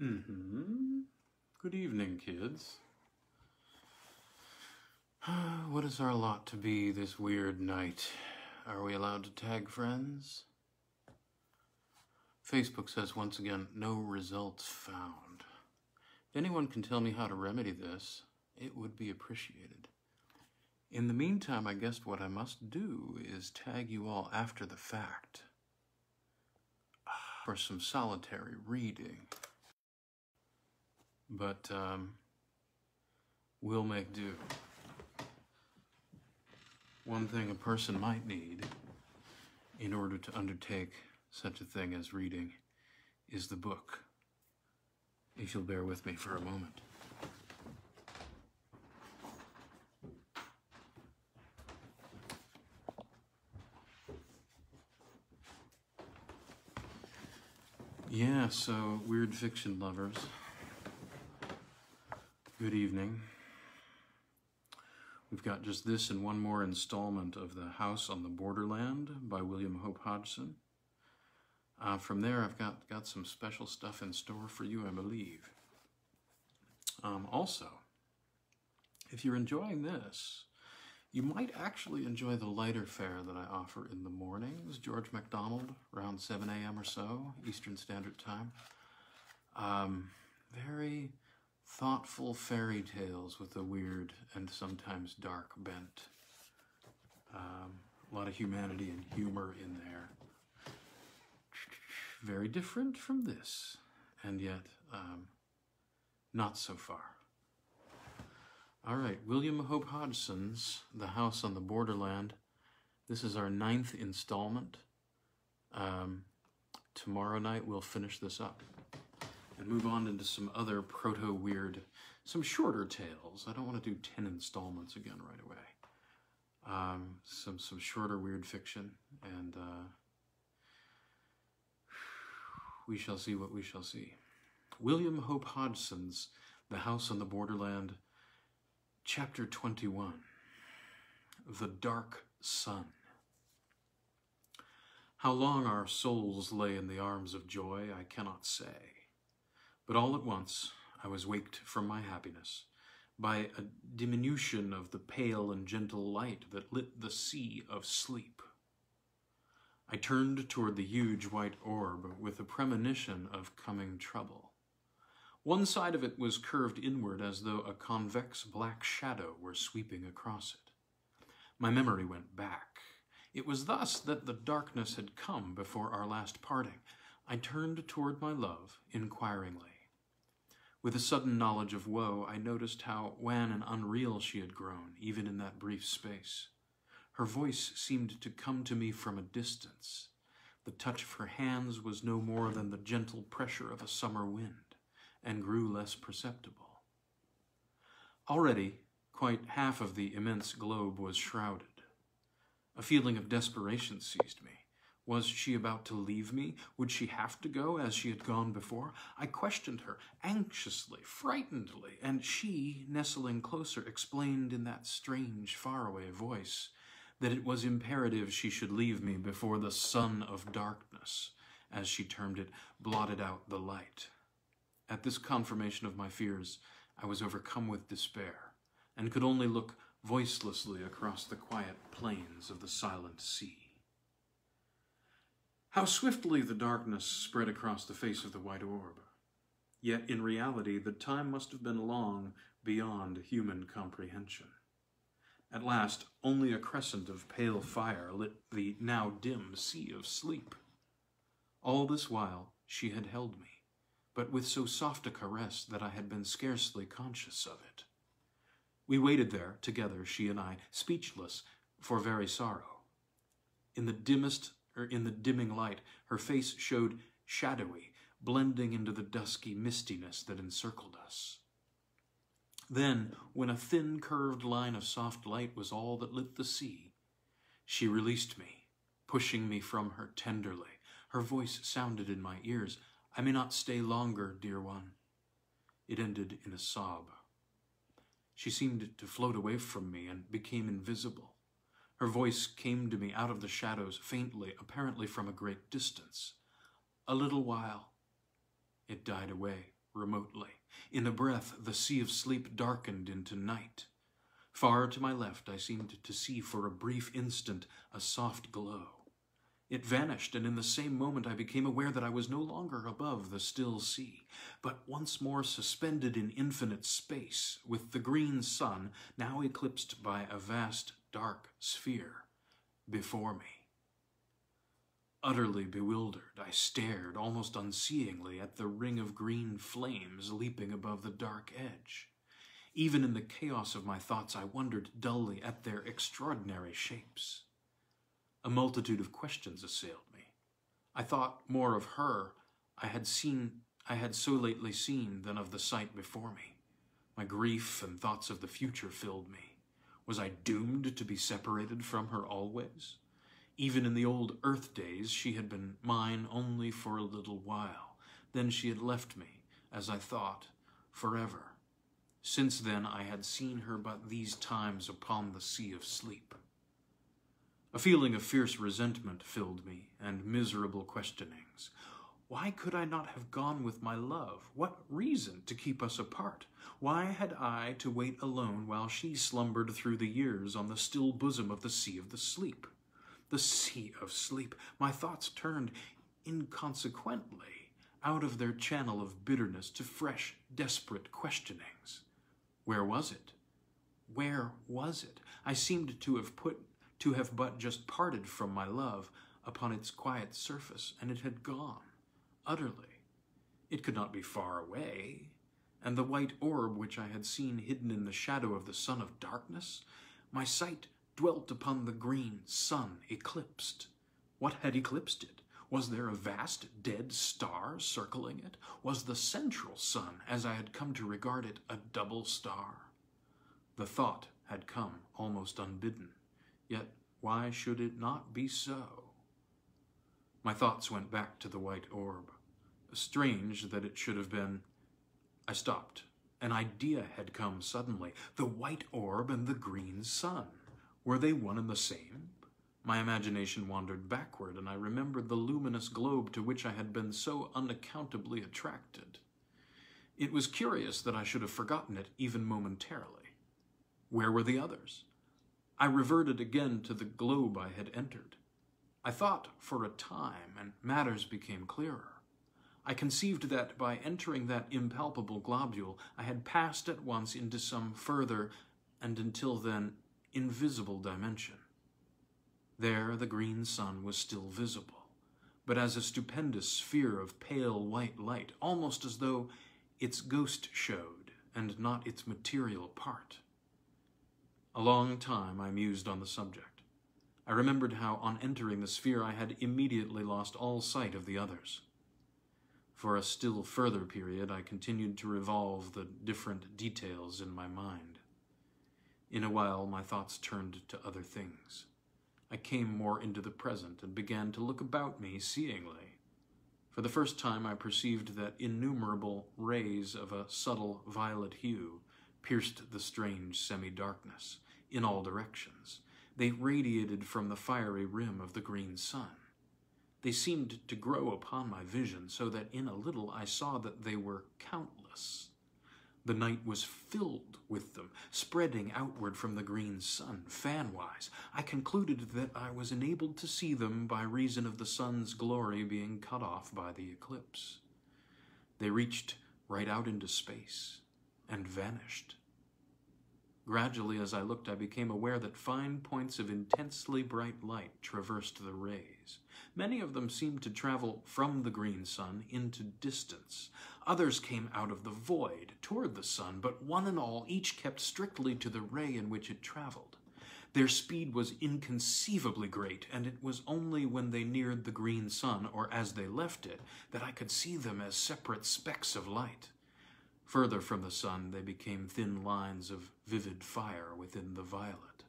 Mm-hmm. Good evening, kids. what is our lot to be this weird night? Are we allowed to tag friends? Facebook says once again, no results found. If anyone can tell me how to remedy this, it would be appreciated. In the meantime, I guess what I must do is tag you all after the fact for some solitary reading. But um, we'll make do. One thing a person might need in order to undertake such a thing as reading is the book. If you'll bear with me for a moment. Yeah, so weird fiction lovers. Good evening. We've got just this and one more installment of The House on the Borderland by William Hope Hodgson. Uh, from there, I've got, got some special stuff in store for you, I believe. Um, also, if you're enjoying this, you might actually enjoy the lighter fare that I offer in the mornings. George MacDonald, around 7 a.m. or so, Eastern Standard Time. Um, very thoughtful fairy tales with a weird and sometimes dark bent. Um, a lot of humanity and humor in there. Very different from this, and yet um, not so far. All right, William Hope Hodgson's The House on the Borderland. This is our ninth installment. Um, tomorrow night we'll finish this up and move on into some other proto weird, some shorter tales. I don't want to do 10 installments again right away. Um, some, some shorter weird fiction, and uh, we shall see what we shall see. William Hope Hodgson's The House on the Borderland Chapter 21 The Dark Sun. How long our souls lay in the arms of joy, I cannot say. But all at once I was waked from my happiness by a diminution of the pale and gentle light that lit the sea of sleep. I turned toward the huge white orb with a premonition of coming trouble. One side of it was curved inward as though a convex black shadow were sweeping across it. My memory went back. It was thus that the darkness had come before our last parting. I turned toward my love inquiringly. With a sudden knowledge of woe, I noticed how wan and unreal she had grown, even in that brief space. Her voice seemed to come to me from a distance. The touch of her hands was no more than the gentle pressure of a summer wind and grew less perceptible. Already, quite half of the immense globe was shrouded. A feeling of desperation seized me. Was she about to leave me? Would she have to go as she had gone before? I questioned her, anxiously, frightenedly, and she, nestling closer, explained in that strange, faraway voice that it was imperative she should leave me before the sun of darkness, as she termed it, blotted out the light. At this confirmation of my fears, I was overcome with despair, and could only look voicelessly across the quiet plains of the silent sea. How swiftly the darkness spread across the face of the white orb. Yet in reality, the time must have been long beyond human comprehension. At last, only a crescent of pale fire lit the now dim sea of sleep. All this while she had held me but with so soft a caress that I had been scarcely conscious of it. We waited there together, she and I, speechless for very sorrow. In the dimmest, in the dimming light, her face showed shadowy, blending into the dusky mistiness that encircled us. Then, when a thin curved line of soft light was all that lit the sea, she released me, pushing me from her tenderly. Her voice sounded in my ears. I may not stay longer, dear one. It ended in a sob. She seemed to float away from me and became invisible. Her voice came to me out of the shadows faintly, apparently from a great distance. A little while. It died away, remotely. In a breath, the sea of sleep darkened into night. Far to my left, I seemed to see for a brief instant a soft glow. It vanished, and in the same moment I became aware that I was no longer above the still sea, but once more suspended in infinite space, with the green sun, now eclipsed by a vast dark sphere, before me. Utterly bewildered, I stared almost unseeingly at the ring of green flames leaping above the dark edge. Even in the chaos of my thoughts, I wondered dully at their extraordinary shapes. A multitude of questions assailed me. I thought more of her I had seen I had so lately seen than of the sight before me. My grief and thoughts of the future filled me. Was I doomed to be separated from her always? Even in the old earth days, she had been mine only for a little while. Then she had left me, as I thought, forever. Since then I had seen her but these times upon the sea of sleep. A feeling of fierce resentment filled me, and miserable questionings. Why could I not have gone with my love? What reason to keep us apart? Why had I to wait alone while she slumbered through the years on the still bosom of the sea of the sleep? The sea of sleep. My thoughts turned inconsequently out of their channel of bitterness to fresh, desperate questionings. Where was it? Where was it? I seemed to have put to have but just parted from my love upon its quiet surface, and it had gone, utterly. It could not be far away, and the white orb which I had seen hidden in the shadow of the sun of darkness, my sight dwelt upon the green sun eclipsed. What had eclipsed it? Was there a vast dead star circling it? Was the central sun, as I had come to regard it, a double star? The thought had come almost unbidden. Yet why should it not be so? My thoughts went back to the white orb. Strange that it should have been. I stopped. An idea had come suddenly. The white orb and the green sun. Were they one and the same? My imagination wandered backward, and I remembered the luminous globe to which I had been so unaccountably attracted. It was curious that I should have forgotten it even momentarily. Where were the others? I reverted again to the globe I had entered. I thought for a time, and matters became clearer. I conceived that by entering that impalpable globule, I had passed at once into some further, and until then, invisible dimension. There the green sun was still visible, but as a stupendous sphere of pale white light, almost as though its ghost showed, and not its material part. A long time I mused on the subject. I remembered how, on entering the sphere, I had immediately lost all sight of the others. For a still further period, I continued to revolve the different details in my mind. In a while, my thoughts turned to other things. I came more into the present and began to look about me seeingly. For the first time, I perceived that innumerable rays of a subtle violet hue pierced the strange semi-darkness in all directions. They radiated from the fiery rim of the green sun. They seemed to grow upon my vision, so that in a little I saw that they were countless. The night was filled with them, spreading outward from the green sun, fanwise. I concluded that I was enabled to see them by reason of the sun's glory being cut off by the eclipse. They reached right out into space and vanished. Gradually, as I looked, I became aware that fine points of intensely bright light traversed the rays. Many of them seemed to travel from the green sun into distance. Others came out of the void toward the sun, but one and all each kept strictly to the ray in which it traveled. Their speed was inconceivably great, and it was only when they neared the green sun, or as they left it, that I could see them as separate specks of light. Further from the sun, they became thin lines of vivid fire within the violet.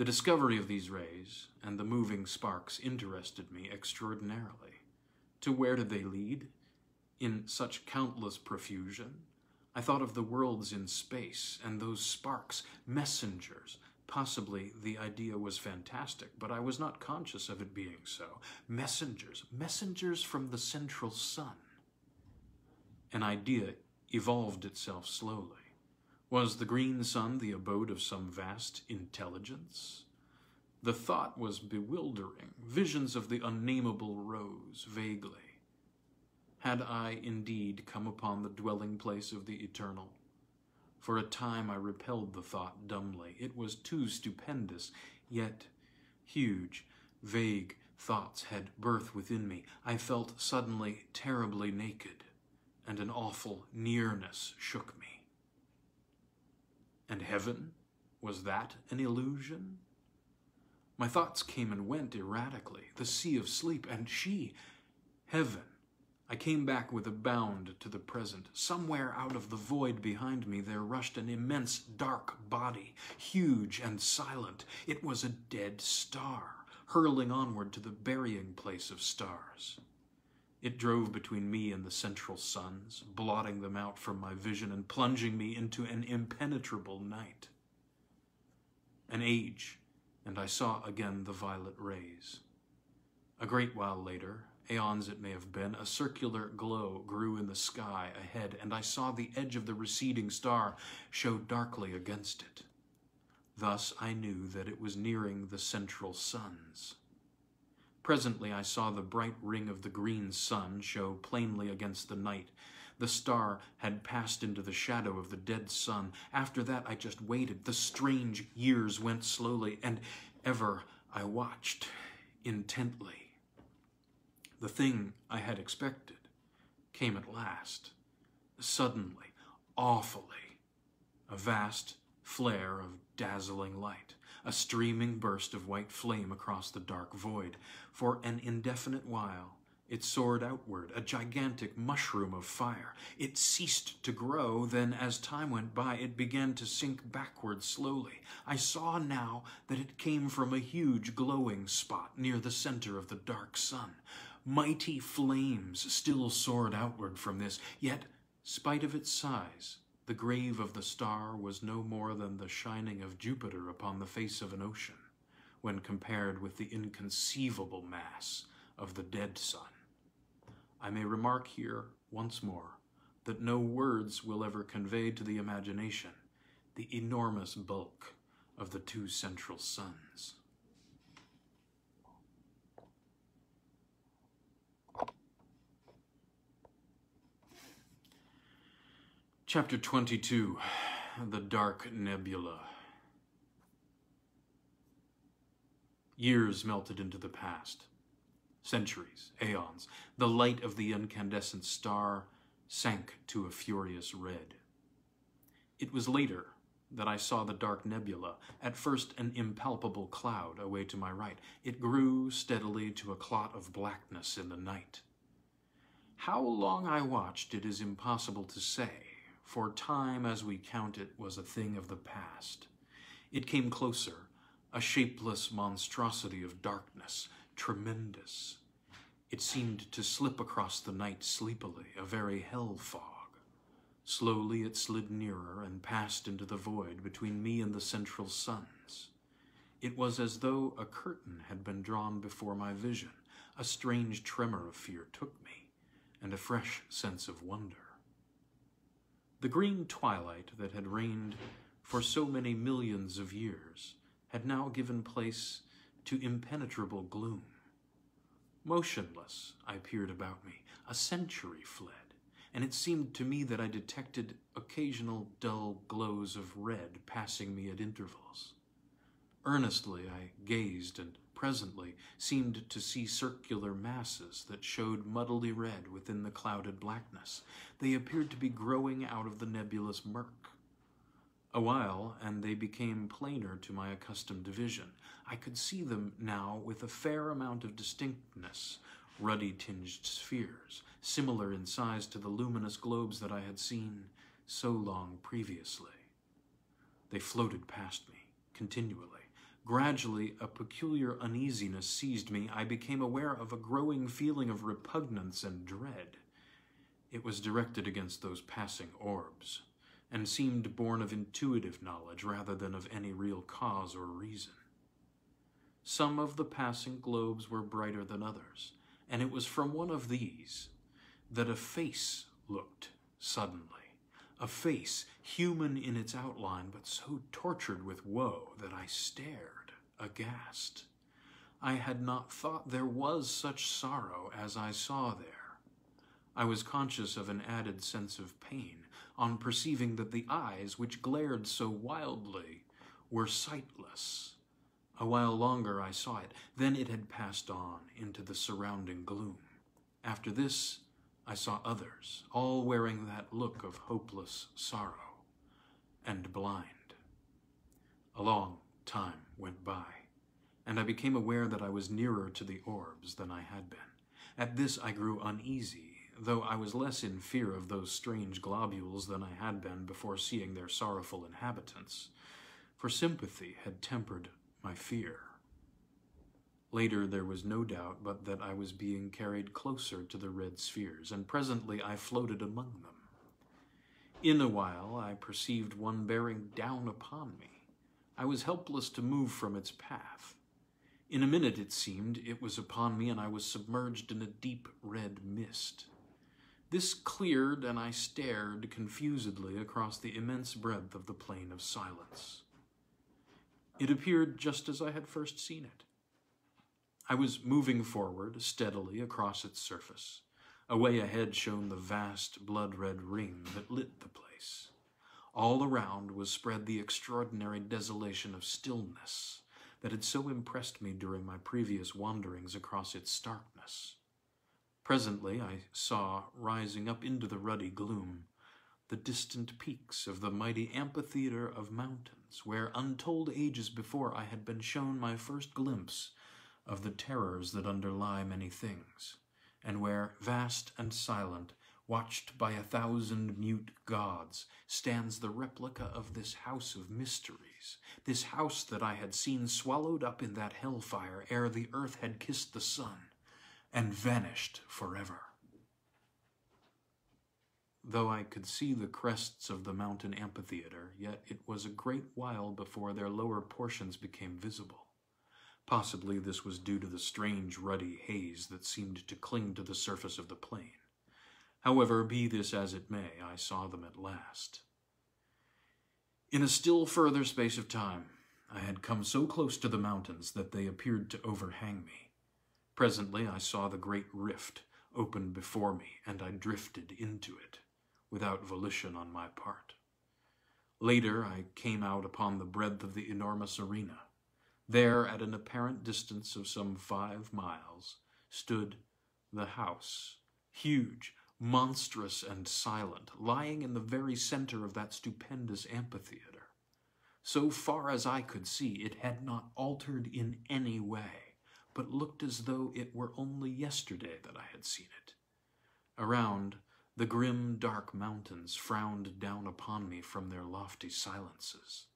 The discovery of these rays and the moving sparks interested me extraordinarily. To where did they lead? In such countless profusion? I thought of the worlds in space and those sparks, messengers. Possibly the idea was fantastic, but I was not conscious of it being so. Messengers, messengers from the central sun. An idea evolved itself slowly. Was the green sun the abode of some vast intelligence? The thought was bewildering. Visions of the unnameable rose vaguely. Had I indeed come upon the dwelling place of the eternal? For a time I repelled the thought dumbly. It was too stupendous, yet huge, vague thoughts had birth within me. I felt suddenly terribly naked, and an awful nearness shook me. And heaven? Was that an illusion? My thoughts came and went erratically, the sea of sleep, and she, heaven. I came back with a bound to the present. Somewhere out of the void behind me there rushed an immense dark body, huge and silent. It was a dead star, hurling onward to the burying place of stars. It drove between me and the central suns, blotting them out from my vision and plunging me into an impenetrable night. An age, and I saw again the violet rays. A great while later, aeons it may have been, a circular glow grew in the sky ahead, and I saw the edge of the receding star show darkly against it. Thus I knew that it was nearing the central suns. Presently I saw the bright ring of the green sun show plainly against the night. The star had passed into the shadow of the dead sun. After that I just waited. The strange years went slowly, and ever I watched intently. The thing I had expected came at last, suddenly, awfully, a vast flare of dazzling light a streaming burst of white flame across the dark void. For an indefinite while, it soared outward, a gigantic mushroom of fire. It ceased to grow, then as time went by, it began to sink backward slowly. I saw now that it came from a huge glowing spot near the center of the dark sun. Mighty flames still soared outward from this, yet, spite of its size, the grave of the star was no more than the shining of Jupiter upon the face of an ocean, when compared with the inconceivable mass of the dead sun. I may remark here, once more, that no words will ever convey to the imagination the enormous bulk of the two central suns. Chapter 22 The Dark Nebula. Years melted into the past. Centuries, aeons. The light of the incandescent star sank to a furious red. It was later that I saw the dark nebula, at first an impalpable cloud away to my right. It grew steadily to a clot of blackness in the night. How long I watched it is impossible to say for time as we count it was a thing of the past. It came closer, a shapeless monstrosity of darkness, tremendous. It seemed to slip across the night sleepily, a very hell fog. Slowly it slid nearer and passed into the void between me and the central suns. It was as though a curtain had been drawn before my vision. A strange tremor of fear took me, and a fresh sense of wonder. The green twilight that had reigned for so many millions of years had now given place to impenetrable gloom. Motionless, I peered about me. A century fled, and it seemed to me that I detected occasional dull glows of red passing me at intervals. Earnestly I gazed and presently seemed to see circular masses that showed muddily red within the clouded blackness. They appeared to be growing out of the nebulous murk. A while, and they became plainer to my accustomed vision. I could see them now with a fair amount of distinctness, ruddy tinged spheres, similar in size to the luminous globes that I had seen so long previously. They floated past me, continually Gradually, a peculiar uneasiness seized me. I became aware of a growing feeling of repugnance and dread. It was directed against those passing orbs, and seemed born of intuitive knowledge rather than of any real cause or reason. Some of the passing globes were brighter than others, and it was from one of these that a face looked suddenly. A face, human in its outline, but so tortured with woe that I stared, aghast. I had not thought there was such sorrow as I saw there. I was conscious of an added sense of pain on perceiving that the eyes, which glared so wildly, were sightless. A while longer I saw it, then it had passed on into the surrounding gloom. After this, I saw others, all wearing that look of hopeless sorrow, and blind. A long time went by, and I became aware that I was nearer to the orbs than I had been. At this I grew uneasy, though I was less in fear of those strange globules than I had been before seeing their sorrowful inhabitants, for sympathy had tempered my fear. Later, there was no doubt but that I was being carried closer to the red spheres, and presently I floated among them. In a while, I perceived one bearing down upon me. I was helpless to move from its path. In a minute, it seemed, it was upon me, and I was submerged in a deep red mist. This cleared, and I stared confusedly across the immense breadth of the plain of silence. It appeared just as I had first seen it. I was moving forward steadily across its surface. Away ahead shone the vast blood-red ring that lit the place. All around was spread the extraordinary desolation of stillness that had so impressed me during my previous wanderings across its starkness. Presently I saw, rising up into the ruddy gloom, the distant peaks of the mighty amphitheater of mountains, where untold ages before I had been shown my first glimpse of the terrors that underlie many things, and where, vast and silent, watched by a thousand mute gods, stands the replica of this house of mysteries, this house that I had seen swallowed up in that hellfire ere the earth had kissed the sun, and vanished forever. Though I could see the crests of the mountain amphitheater, yet it was a great while before their lower portions became visible. Possibly this was due to the strange ruddy haze that seemed to cling to the surface of the plain. However, be this as it may, I saw them at last. In a still further space of time, I had come so close to the mountains that they appeared to overhang me. Presently I saw the great rift open before me, and I drifted into it, without volition on my part. Later I came out upon the breadth of the enormous arena, there, at an apparent distance of some five miles, stood the house, huge, monstrous, and silent, lying in the very center of that stupendous amphitheater. So far as I could see, it had not altered in any way, but looked as though it were only yesterday that I had seen it. Around, the grim, dark mountains frowned down upon me from their lofty silences.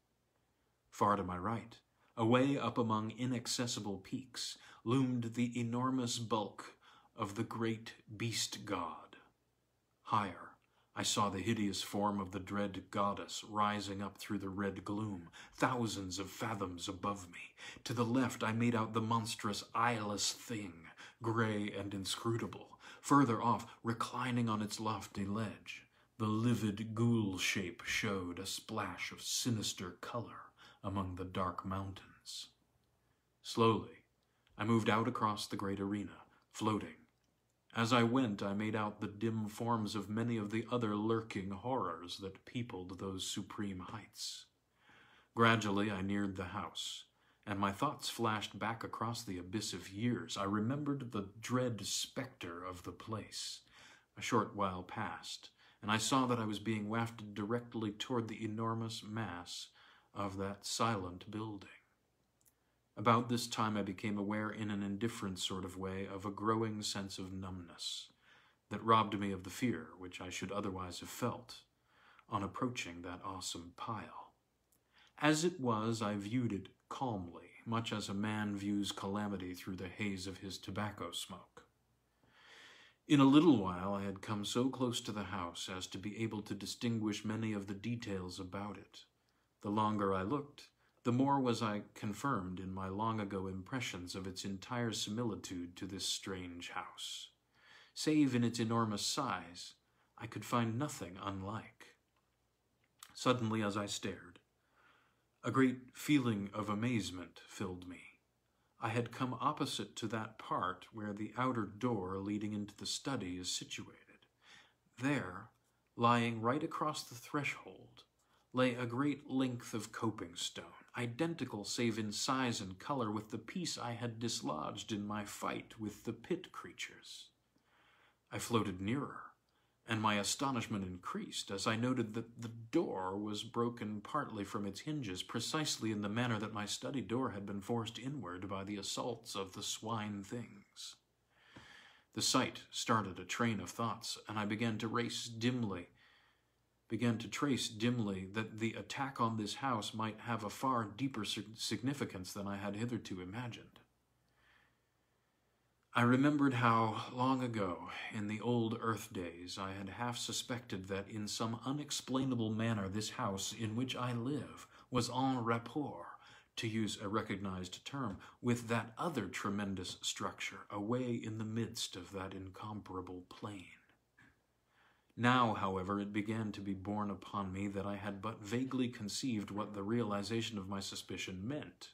Far to my right, Away up among inaccessible peaks loomed the enormous bulk of the great beast god. Higher, I saw the hideous form of the dread goddess rising up through the red gloom, thousands of fathoms above me. To the left I made out the monstrous eyeless thing, gray and inscrutable. Further off, reclining on its lofty ledge, the livid ghoul shape showed a splash of sinister color among the dark mountains. Slowly, I moved out across the great arena, floating. As I went, I made out the dim forms of many of the other lurking horrors that peopled those supreme heights. Gradually, I neared the house, and my thoughts flashed back across the abyss of years. I remembered the dread specter of the place. A short while passed, and I saw that I was being wafted directly toward the enormous mass of that silent building. About this time I became aware in an indifferent sort of way of a growing sense of numbness that robbed me of the fear which I should otherwise have felt on approaching that awesome pile. As it was, I viewed it calmly, much as a man views calamity through the haze of his tobacco smoke. In a little while I had come so close to the house as to be able to distinguish many of the details about it. The longer I looked, the more was I confirmed in my long ago impressions of its entire similitude to this strange house. Save in its enormous size, I could find nothing unlike. Suddenly, as I stared, a great feeling of amazement filled me. I had come opposite to that part where the outer door leading into the study is situated. There, lying right across the threshold, lay a great length of coping stone, identical save in size and color with the piece I had dislodged in my fight with the pit creatures. I floated nearer, and my astonishment increased as I noted that the door was broken partly from its hinges, precisely in the manner that my study door had been forced inward by the assaults of the swine things. The sight started a train of thoughts, and I began to race dimly, began to trace dimly that the attack on this house might have a far deeper significance than I had hitherto imagined. I remembered how, long ago, in the old earth days, I had half suspected that in some unexplainable manner this house in which I live was en rapport to use a recognized term, with that other tremendous structure away in the midst of that incomparable plain. Now, however, it began to be borne upon me that I had but vaguely conceived what the realization of my suspicion meant.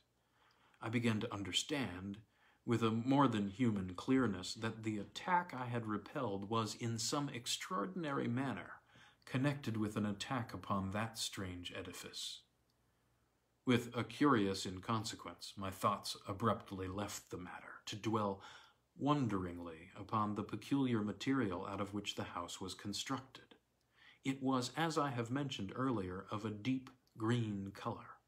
I began to understand, with a more than human clearness, that the attack I had repelled was in some extraordinary manner connected with an attack upon that strange edifice. With a curious inconsequence, my thoughts abruptly left the matter to dwell wonderingly upon the peculiar material out of which the house was constructed. It was, as I have mentioned earlier, of a deep green color.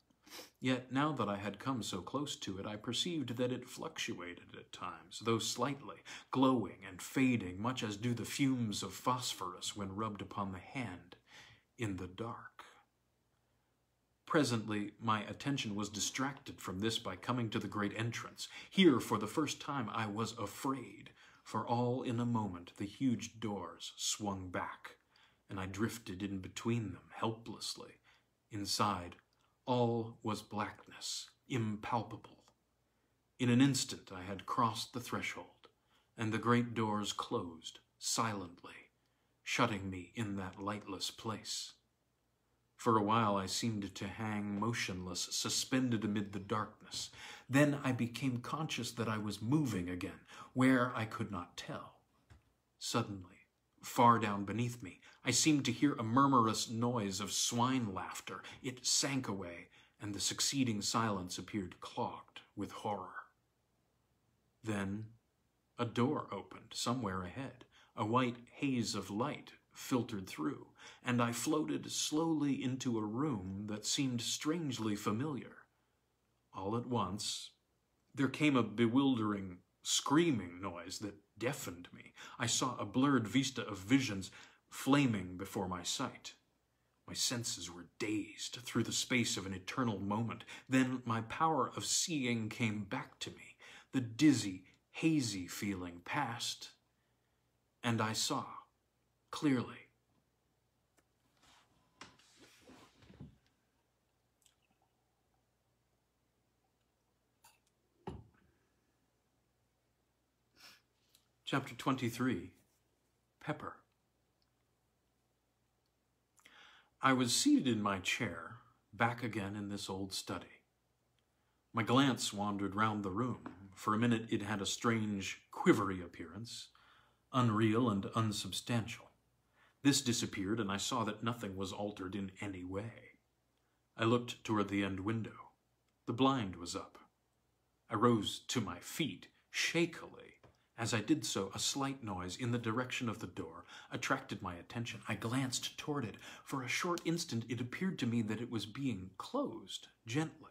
Yet now that I had come so close to it, I perceived that it fluctuated at times, though slightly, glowing and fading, much as do the fumes of phosphorus when rubbed upon the hand in the dark. Presently, my attention was distracted from this by coming to the great entrance. Here, for the first time, I was afraid, for all in a moment the huge doors swung back, and I drifted in between them helplessly. Inside, all was blackness, impalpable. In an instant I had crossed the threshold, and the great doors closed silently, shutting me in that lightless place. For a while I seemed to hang motionless, suspended amid the darkness. Then I became conscious that I was moving again, where I could not tell. Suddenly, far down beneath me, I seemed to hear a murmurous noise of swine laughter. It sank away, and the succeeding silence appeared clogged with horror. Then a door opened somewhere ahead. A white haze of light filtered through, and I floated slowly into a room that seemed strangely familiar. All at once, there came a bewildering screaming noise that deafened me. I saw a blurred vista of visions flaming before my sight. My senses were dazed through the space of an eternal moment. Then my power of seeing came back to me. The dizzy, hazy feeling passed, and I saw clearly. Chapter 23 Pepper. I was seated in my chair, back again in this old study. My glance wandered round the room. For a minute it had a strange, quivery appearance, unreal and unsubstantial. This disappeared, and I saw that nothing was altered in any way. I looked toward the end window. The blind was up. I rose to my feet, shakily. As I did so, a slight noise in the direction of the door attracted my attention. I glanced toward it. For a short instant, it appeared to me that it was being closed gently.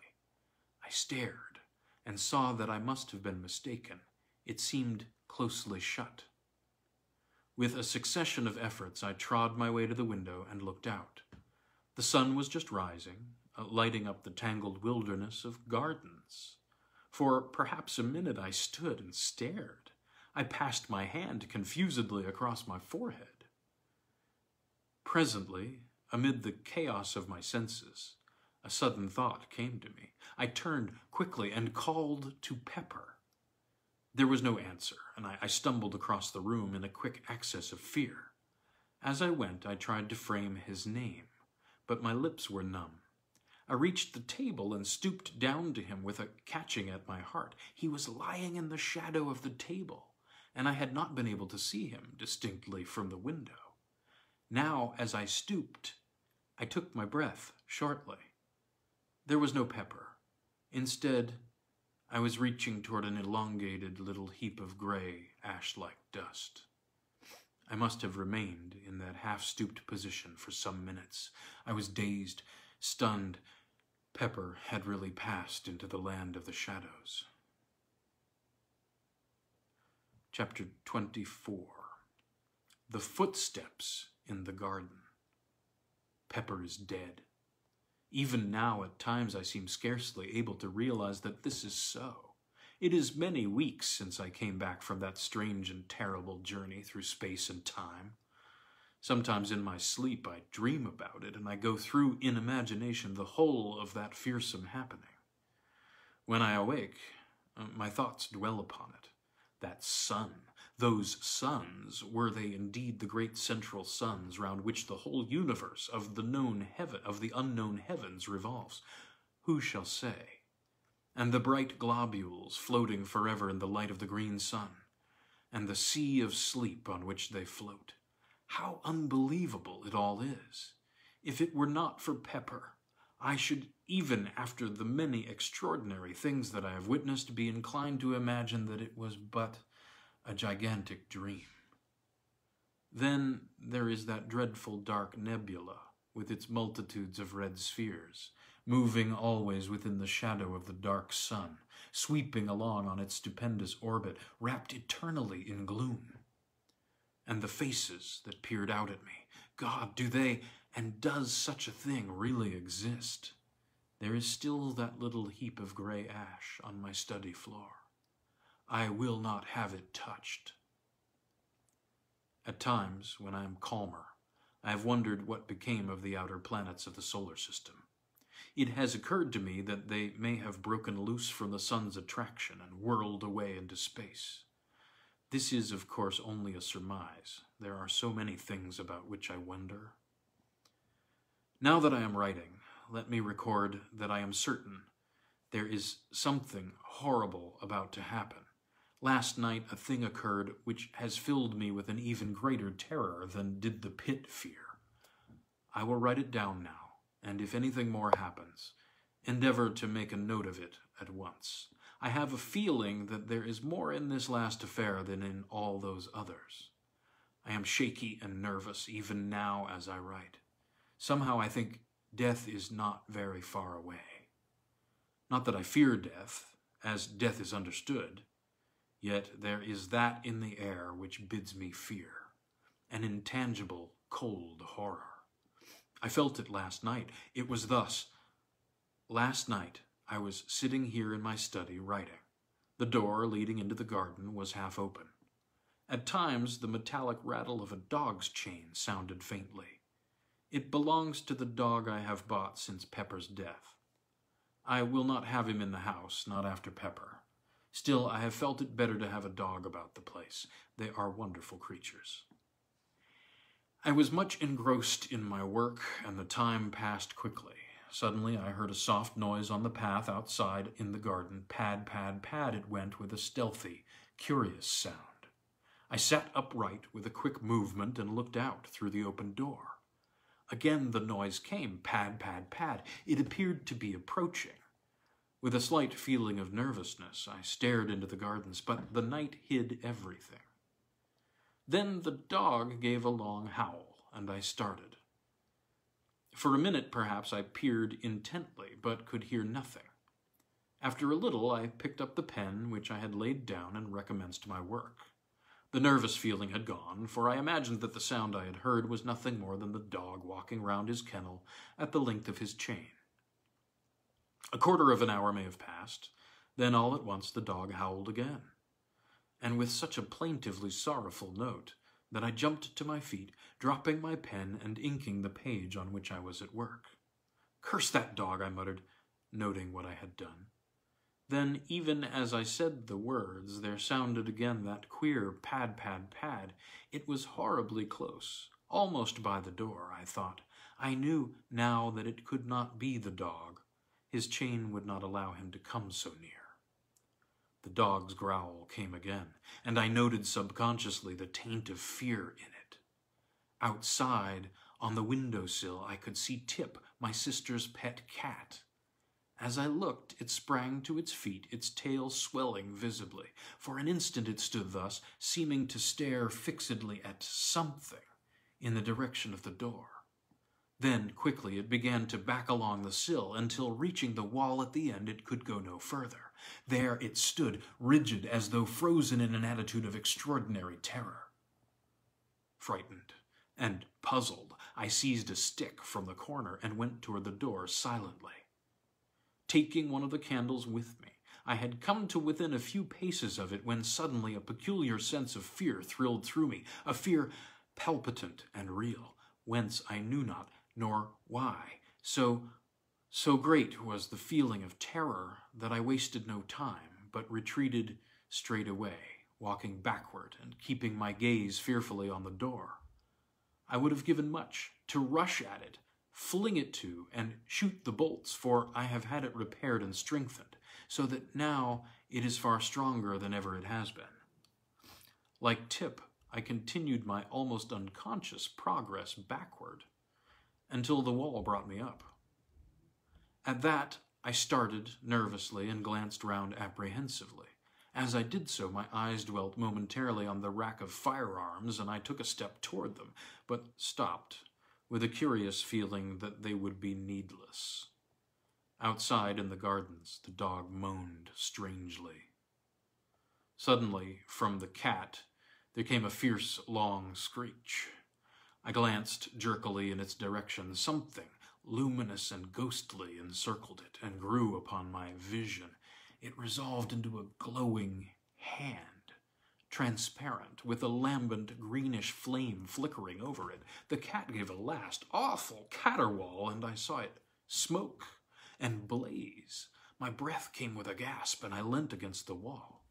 I stared and saw that I must have been mistaken. It seemed closely shut. With a succession of efforts, I trod my way to the window and looked out. The sun was just rising, uh, lighting up the tangled wilderness of gardens. For perhaps a minute I stood and stared. I passed my hand confusedly across my forehead. Presently, amid the chaos of my senses, a sudden thought came to me. I turned quickly and called to Pepper. There was no answer, and I, I stumbled across the room in a quick access of fear. As I went, I tried to frame his name, but my lips were numb. I reached the table and stooped down to him with a catching at my heart. He was lying in the shadow of the table, and I had not been able to see him distinctly from the window. Now, as I stooped, I took my breath shortly. There was no pepper. Instead, I was reaching toward an elongated little heap of gray, ash like dust. I must have remained in that half stooped position for some minutes. I was dazed, stunned. Pepper had really passed into the land of the shadows. Chapter 24 The Footsteps in the Garden. Pepper is dead. Even now, at times, I seem scarcely able to realize that this is so. It is many weeks since I came back from that strange and terrible journey through space and time. Sometimes in my sleep I dream about it, and I go through in imagination the whole of that fearsome happening. When I awake, uh, my thoughts dwell upon it. That sun, those suns, were they indeed the great central suns round which the whole universe of the known heaven, of the unknown heavens revolves? Who shall say? And the bright globules floating forever in the light of the green sun, and the sea of sleep on which they float. How unbelievable it all is! If it were not for Pepper, I should, even after the many extraordinary things that I have witnessed, be inclined to imagine that it was but a gigantic dream. Then there is that dreadful dark nebula with its multitudes of red spheres, moving always within the shadow of the dark sun, sweeping along on its stupendous orbit, wrapped eternally in gloom. And the faces that peered out at me, God, do they and does such a thing really exist? There is still that little heap of gray ash on my study floor. I will not have it touched. At times, when I am calmer, I have wondered what became of the outer planets of the solar system. It has occurred to me that they may have broken loose from the sun's attraction and whirled away into space. This is, of course, only a surmise. There are so many things about which I wonder. Now that I am writing, let me record that I am certain there is something horrible about to happen. Last night a thing occurred which has filled me with an even greater terror than did the pit fear. I will write it down now, and if anything more happens, endeavor to make a note of it at once. I have a feeling that there is more in this last affair than in all those others. I am shaky and nervous even now as I write. Somehow I think death is not very far away. Not that I fear death, as death is understood, Yet there is that in the air which bids me fear, an intangible, cold horror. I felt it last night. It was thus. Last night I was sitting here in my study writing. The door leading into the garden was half open. At times the metallic rattle of a dog's chain sounded faintly. It belongs to the dog I have bought since Pepper's death. I will not have him in the house, not after Pepper. Still, I have felt it better to have a dog about the place. They are wonderful creatures. I was much engrossed in my work, and the time passed quickly. Suddenly I heard a soft noise on the path outside in the garden. Pad, pad, pad it went with a stealthy, curious sound. I sat upright with a quick movement and looked out through the open door. Again the noise came, pad, pad, pad. It appeared to be approaching. With a slight feeling of nervousness, I stared into the gardens, but the night hid everything. Then the dog gave a long howl, and I started. For a minute, perhaps, I peered intently, but could hear nothing. After a little, I picked up the pen which I had laid down and recommenced my work. The nervous feeling had gone, for I imagined that the sound I had heard was nothing more than the dog walking round his kennel at the length of his chain. A quarter of an hour may have passed, then all at once the dog howled again, and with such a plaintively sorrowful note that I jumped to my feet, dropping my pen and inking the page on which I was at work. Curse that dog, I muttered, noting what I had done. Then, even as I said the words, there sounded again that queer pad, pad, pad. It was horribly close, almost by the door, I thought. I knew now that it could not be the dog. His chain would not allow him to come so near. The dog's growl came again, and I noted subconsciously the taint of fear in it. Outside, on the window sill, I could see Tip, my sister's pet cat. As I looked, it sprang to its feet, its tail swelling visibly. For an instant it stood thus, seeming to stare fixedly at something in the direction of the door. Then, quickly, it began to back along the sill until, reaching the wall at the end, it could go no further. There it stood, rigid as though frozen in an attitude of extraordinary terror. Frightened and puzzled, I seized a stick from the corner and went toward the door silently. Taking one of the candles with me, I had come to within a few paces of it when suddenly a peculiar sense of fear thrilled through me, a fear palpitant and real, whence I knew not, nor why. So, so great was the feeling of terror that I wasted no time, but retreated straight away, walking backward and keeping my gaze fearfully on the door. I would have given much to rush at it, fling it to, and shoot the bolts, for I have had it repaired and strengthened, so that now it is far stronger than ever it has been. Like Tip, I continued my almost unconscious progress backward until the wall brought me up. At that, I started nervously and glanced round apprehensively. As I did so, my eyes dwelt momentarily on the rack of firearms, and I took a step toward them, but stopped, with a curious feeling that they would be needless. Outside in the gardens, the dog moaned strangely. Suddenly, from the cat, there came a fierce, long screech. I glanced jerkily in its direction. Something luminous and ghostly encircled it and grew upon my vision. It resolved into a glowing hand, transparent, with a lambent greenish flame flickering over it. The cat gave a last awful caterwaul, and I saw it smoke and blaze. My breath came with a gasp, and I leant against the wall.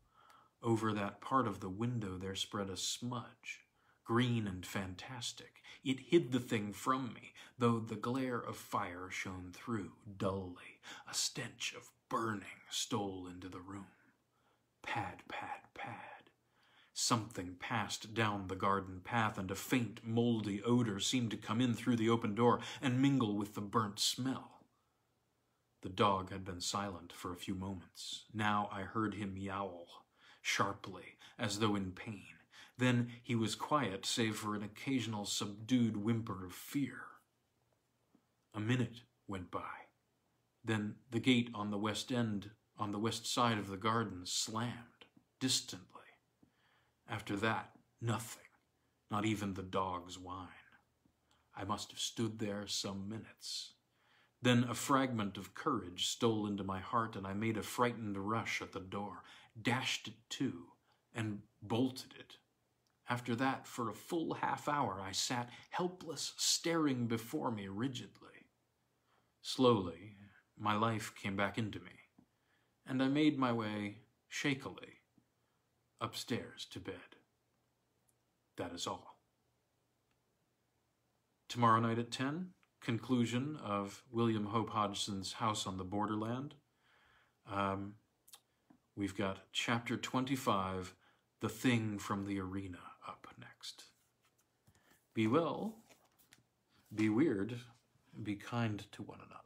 Over that part of the window there spread a smudge, green and fantastic. It hid the thing from me, though the glare of fire shone through dully. A stench of burning stole into the room. Pad, pad, pad. Something passed down the garden path, and a faint, moldy odor seemed to come in through the open door and mingle with the burnt smell. The dog had been silent for a few moments. Now I heard him yowl sharply, as though in pain. Then he was quiet, save for an occasional subdued whimper of fear. A minute went by. Then the gate on the west end, on the west side of the garden, slammed, distantly. After that, nothing, not even the dog's whine. I must have stood there some minutes. Then a fragment of courage stole into my heart, and I made a frightened rush at the door dashed it to, and bolted it. After that, for a full half hour, I sat helpless, staring before me rigidly. Slowly, my life came back into me, and I made my way, shakily, upstairs to bed. That is all. Tomorrow night at 10, conclusion of William Hope Hodgson's House on the Borderland. Um, We've got chapter 25, The Thing from the Arena. Be well, be weird, be kind to one another.